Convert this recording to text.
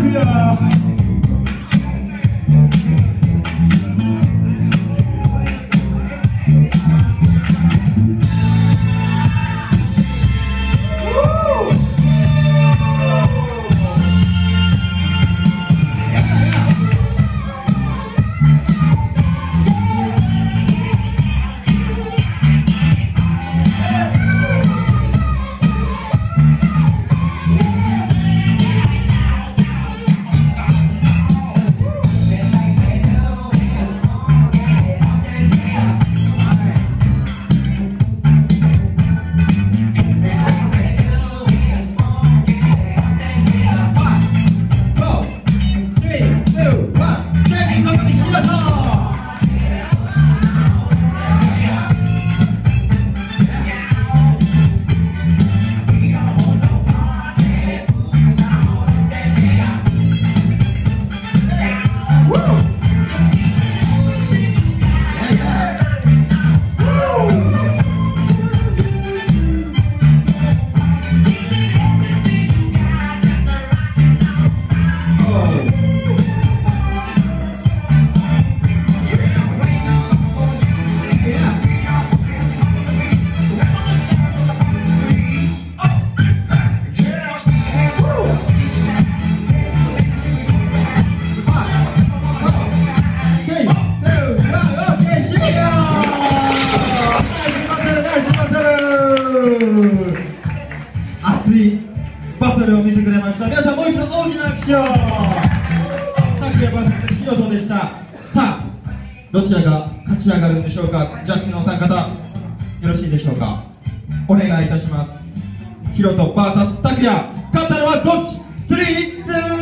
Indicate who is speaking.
Speaker 1: Yeah. 熱いバトルを見せてくれました。皆さんもう一度大きな拍手を。拓也 VS ヒロトでした。さあどちらが勝ち上がるんでしょうか？ジャッジのお三方よろしいでしょうか？お願いいたします。ヒロト VS 拓哉勝ったのはどっち？3 2